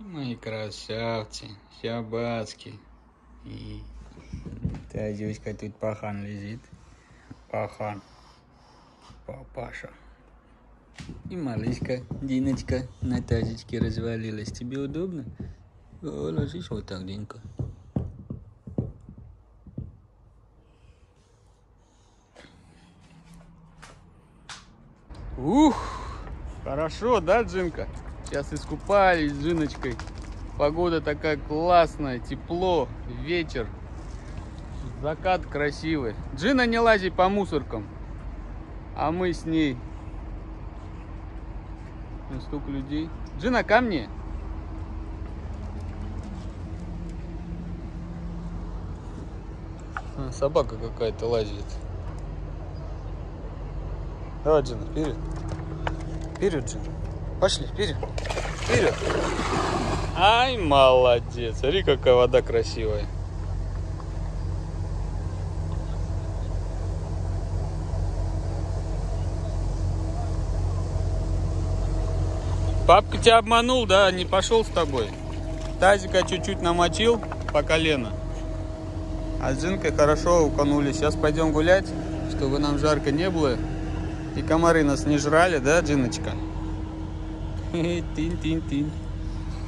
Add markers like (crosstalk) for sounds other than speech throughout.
Мои красавцы, щабацки. И Тазюська тут пахан лежит. Пахан. Папаша. И малышка, Диночка, на тазичке развалилась. Тебе удобно? О, ложись вот так, Динка. Ух, хорошо, да, Джинка? Сейчас искупались с Джиночкой. Погода такая классная, тепло, вечер. Закат красивый. Джина не лази по мусоркам. А мы с ней. Ну, столько людей. Джина, ко мне. А, собака какая-то лазит. Давай, Джина, вперед. Вперед, Джина. Пошли, вперед. Вперед. Ай, молодец. Смотри, какая вода красивая. Папка тебя обманул, да? Не пошел с тобой. Тазика чуть-чуть намочил по колено. А с Джинкой хорошо уканули. Сейчас пойдем гулять, чтобы нам жарко не было. И комары нас не жрали, да, Джиночка? (laughs) Тин-тин-тин.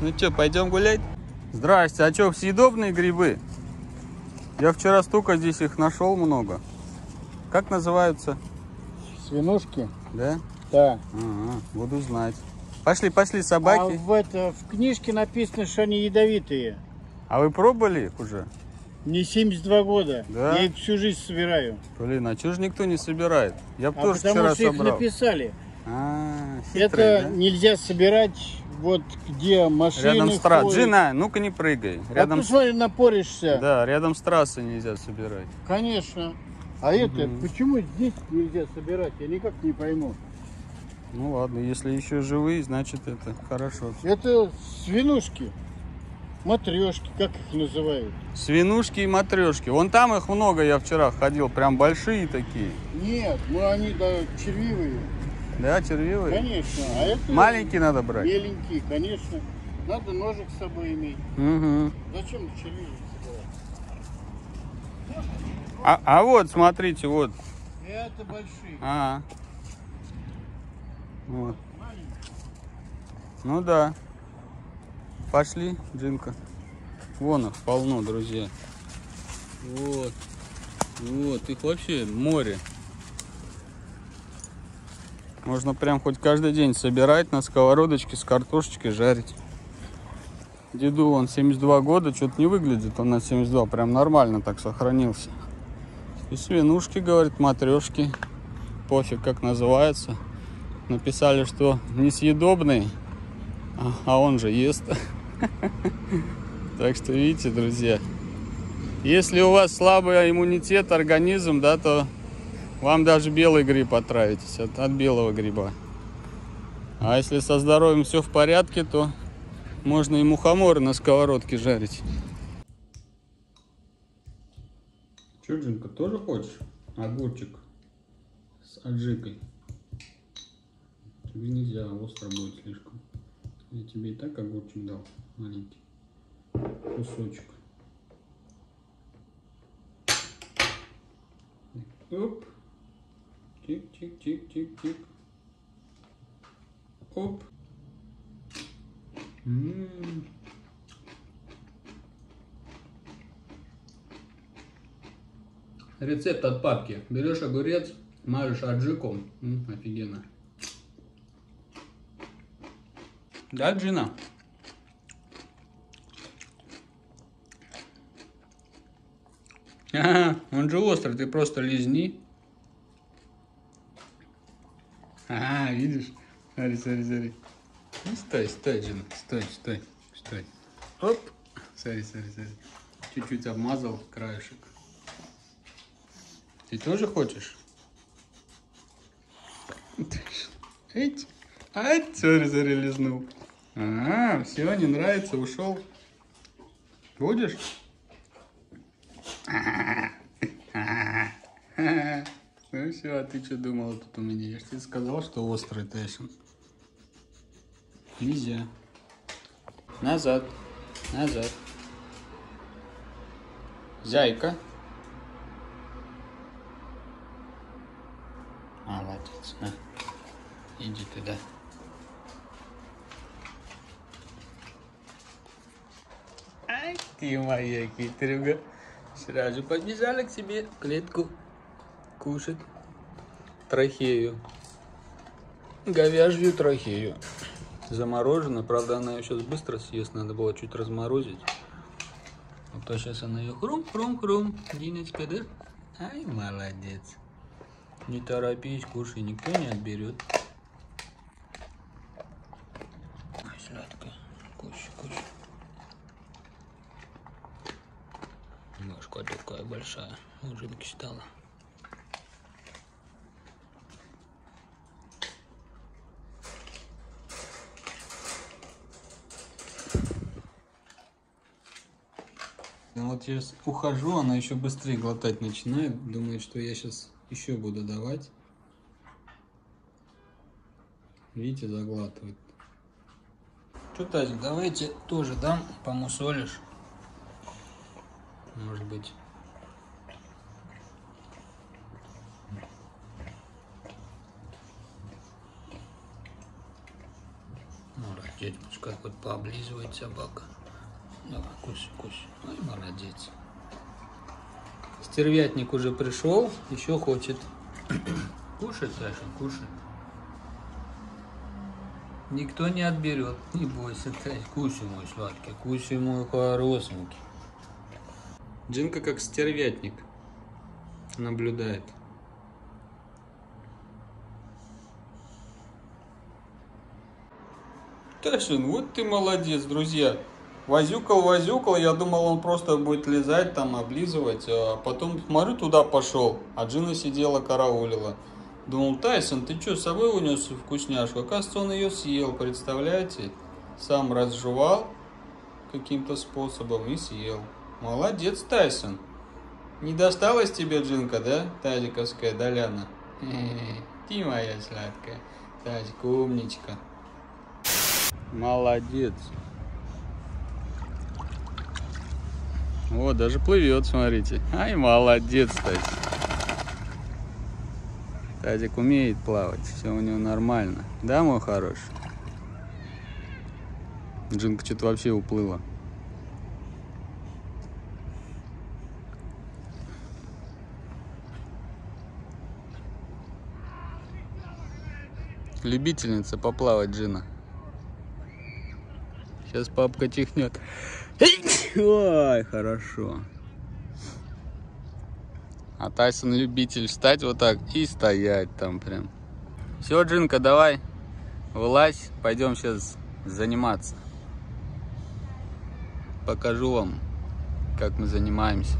Ну что, пойдем гулять? Здрасте, а что, съедобные грибы? Я вчера столько здесь их нашел много. Как называются? Свинушки? Да? Да. Ага, буду знать. Пошли, пошли, собаки. А в, это, в книжке написано, что они ядовитые. А вы пробовали их уже? Мне 72 года. Да? Я их всю жизнь собираю. Блин, а чего же никто не собирает? Я бы А тоже потому вчера что их собрал. написали. А, Это хитрые, да? нельзя собирать вот где машины Рядом с трассой. Джина, ну-ка не прыгай. А Рядом ты с... смотри, напоришься. Да, рядом с трассой нельзя собирать. Конечно. А это, почему здесь нельзя собирать? Я никак не пойму. Ну ладно, если еще живые, значит это хорошо. Это свинушки. Матрешки, как их называют? Свинушки и матрешки. Вон там их много, я вчера ходил, прям большие такие. Нет, ну они да, червивые. Да, червивые? Конечно. А это Маленькие надо брать. Меленькие, конечно. Надо ножик с собой иметь. Угу. Зачем червивые собирать? А, а вот, смотрите, вот. Это большие. А. Вот. Маленькие. Ну да. Пошли, Джинка. Вон их полно, друзья. Вот. Вот, их вообще море. Можно прям хоть каждый день собирать на сковородочке с картошечкой жарить. Деду он 72 года, что-то не выглядит он на 72, прям нормально так сохранился. И свинушки, говорит, матрешки, пофиг как называется. Написали, что несъедобный, а- а он же ест. (laughs) Так что видите, друзья, если у вас слабый иммунитет, организм, да, то вам даже белый гриб отравитесь от, от белого гриба. А если со здоровьем все в порядке, то можно и мухоморы на сковородке жарить. Че, Джинка, тоже хочешь огурчик с аджикой? Тебе нельзя, остро будет слишком. Я тебе и так огурчик дал, маленький кусочек. Оп. Тик-тик-тик-тик-тик. Оп. М. Рецепт от папки. Берешь огурец, мажешь аджиком. М, офигенно. Да, Джина? Ага, (laughs) он же острый, ты просто лизни. (laughs) Видишь? Смотри, смотри, смотри. Ну, стой, стой, Джина, стой, стой, стой. Оп, смотри, смотри, смотри. Чуть-чуть обмазал краешек. Ты тоже хочешь? Эть. Ать, смотри, смотри, лизнул. Ага, все, не нравится, ушел. Будешь? (laughs) Ну все, а ты что думала тут у меня? Я же тебе сказал, что острый тащим. Нельзя. Назад. Назад. Зайка. Молодец. На. Иди туда. Ай, ты моя хитрюга. Сразу побежала к себе в клетку кушать трахею. Говяжью трахею. Заморожена, правда, она ее сейчас быстро съест, надо было чуть разморозить. А то сейчас она ее хрум-хрум-хрум. Диночка, да? Ай, молодец. Не торопись, кушай, никто не отберет. Сладкая. Кушай, кушай. Ножка такая большая, ужинки стала. Вот я ухожу, она еще быстрее глотать начинает. Думает, что я сейчас еще буду давать. Видите, заглатывает. Что, Тазик, давайте тоже дам, помусолишь. Может быть. Молодец, пускай хоть пооблизывает собака. Давай, кушай, кушай. Ой, молодец. Стервятник уже пришел, еще хочет. (clears throat) Кушай, Саша, кушай. Никто не отберет. Не бойся, Тась. Кушай, мой сладкий, кушай, мой хорошенький. Джинка как стервятник наблюдает. Ташин, вот ты молодец, друзья. Возюкал, возюкал, я думал, он просто будет лизать там, облизывать, а потом, смотрю, туда пошел, а Джина сидела, караулила. Думал, Тайсон, ты что, с собой унес вкусняшку? Оказывается, он ее съел, представляете? Сам разжевал каким-то способом и съел. Молодец, Тайсон. Не досталась тебе Джинка, да, тазиковская Доляна? (laughs) Ты моя сладкая. Тазик, умничка. Молодец. Вот, даже плывет, смотрите. Ай, молодец, Тазик. Тазик умеет плавать, все у него нормально. Да, мой хороший? Джинка что-то вообще уплыла. Любительница поплавать Джина. Сейчас папка чихнет. Ой, хорошо. А Тайсон любитель встать вот так и стоять там прям. Все, Джинка, давай, вылазь, пойдем сейчас заниматься. Покажу вам, как мы занимаемся.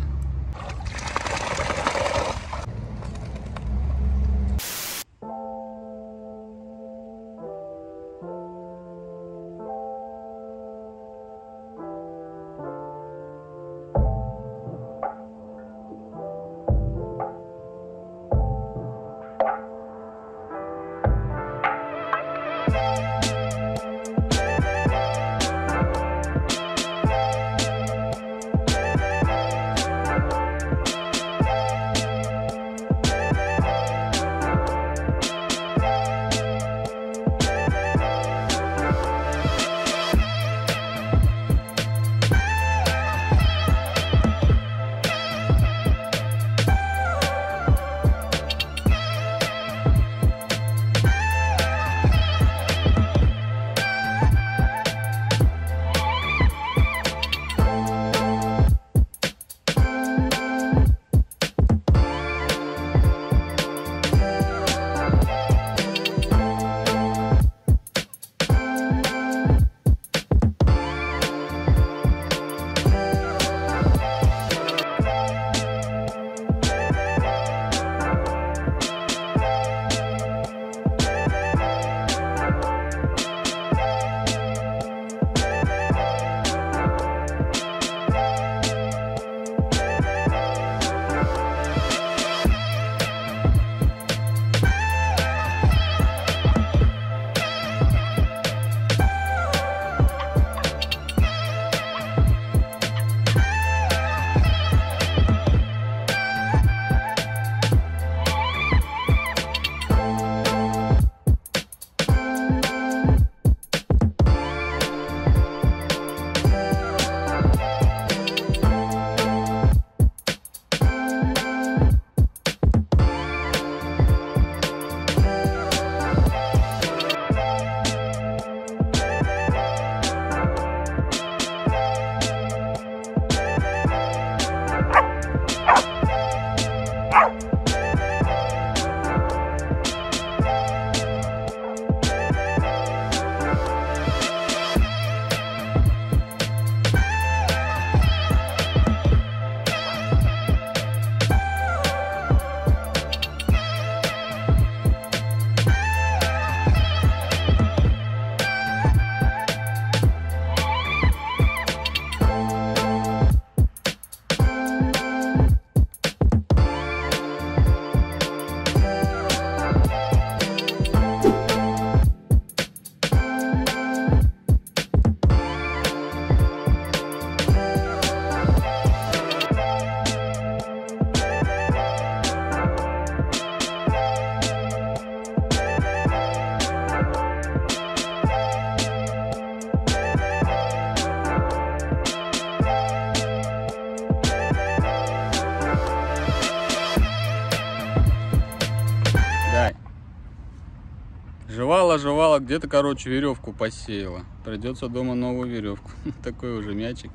Где-то, короче, веревку посеяла. Придется дома новую веревку. (laughs) Такой уже мячик.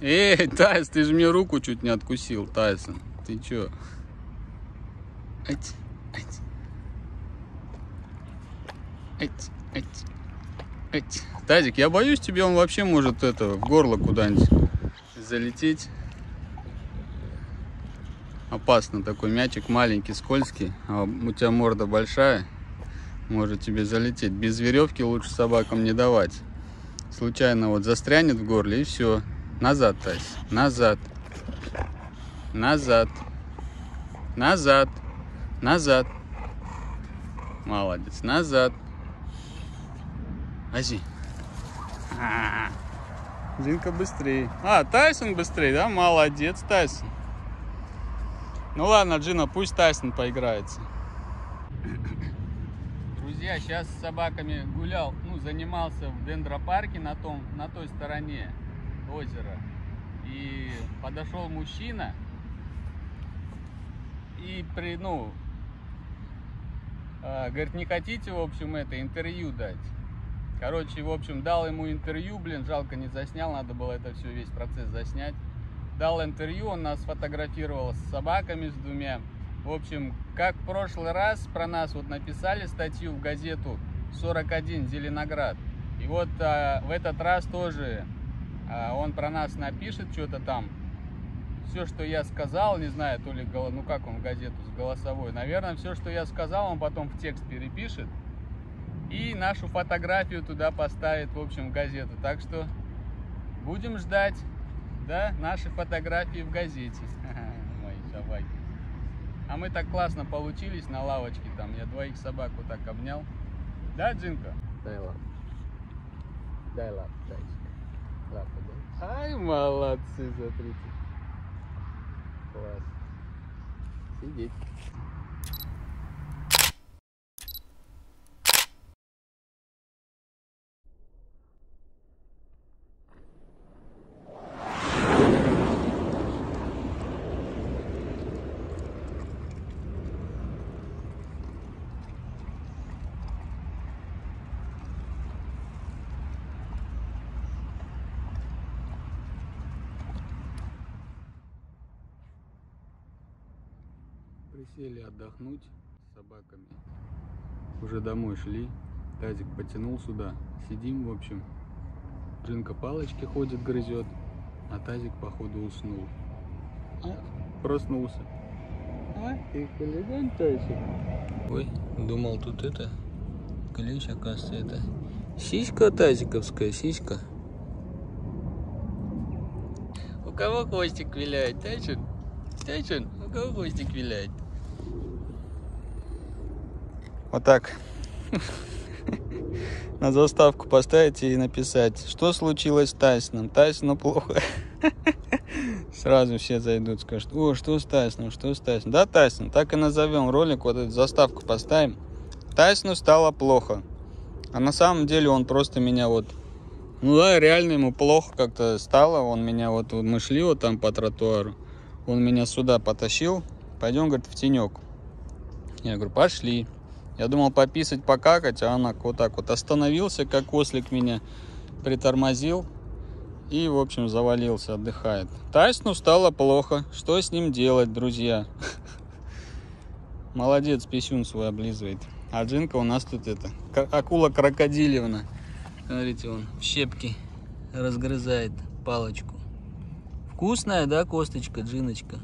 Эй, Тайс, ты же мне руку чуть не откусил, Тайсон. Ты чё? Ать, ать. Ать, ать, ать. Тазик, я боюсь, тебе он вообще может это в горло куда-нибудь залететь. Опасно такой мячик, маленький, скользкий. А у тебя морда большая, может тебе залететь. Без веревки лучше собакам не давать. Случайно вот застрянет в горле и все. Назад, Тась. Назад. Назад. Назад. Назад. Молодец. Назад. Ази. А, Зинка быстрее. А, Тайсон быстрее, да? Молодец, Тайсон. Ну ладно, Джина, пусть Тайсон поиграется. Друзья, сейчас с собаками гулял, ну, занимался в дендропарке на, том, на той стороне озера. И подошел мужчина и при, ну, э, говорит, не хотите, в общем, это интервью дать? Короче, в общем, дал ему интервью, блин, жалко не заснял, надо было это все, весь процесс заснять. Дал интервью, он нас фотографировал с собаками, с двумя. В общем, как в прошлый раз про нас вот написали статью в газету 41 Зеленоград. И вот а, в этот раз тоже а, он про нас напишет что-то там. Все, что я сказал, не знаю, то ли, ну как он в газету с голосовой. Наверное, все, что я сказал, он потом в текст перепишет. И нашу фотографию туда поставит, в общем, в газету. Так что будем ждать, да, наши фотографии в газете. (laughs) Мои собаки. А мы так классно получились на лавочке там. Я двоих собак вот так обнял. Да, Джинка? Дай лап. Дай лап, дай. Лапу дай. Ай, молодцы, смотрите. Класс. Сидеть. Присели отдохнуть с собаками. Уже домой шли. Тазик потянул сюда. Сидим, в общем. Джинка палочки ходит, грызет. А Тазик, походу, уснул. А, проснулся. А, ты хулиган, Тазик. Ой, думал тут это... Клещ, оказывается, это... Сиська тазиковская, сиська. У кого хвостик виляет, Тайсон? Тайсон, у кого хвостик виляет? Вот так. На заставку поставить и написать, что случилось с Тайсоном. Тайсону плохо. Сразу все зайдут, скажут, о, что с Тайсоном, что с Тайсоном. Да, Тайсон, так и назовем ролик, вот эту заставку поставим. Тайсону стало плохо. А на самом деле он просто меня вот... Ну да, реально ему плохо как-то стало. Он меня вот, вот мы шли вот там по тротуару. Он меня сюда потащил. Пойдем, говорит, в тенек. Я говорю, пошли. Я думал пописать, покакать, а он вот так вот остановился, как ослик меня притормозил. И, в общем, завалился, отдыхает. Тайсону стало плохо. Что с ним делать, друзья? (laughs) Молодец, писюн свой облизывает. А Джинка у нас тут это, акула крокодилевна. Смотрите, он в щепки разгрызает палочку. Вкусная, да, косточка, Джиночка?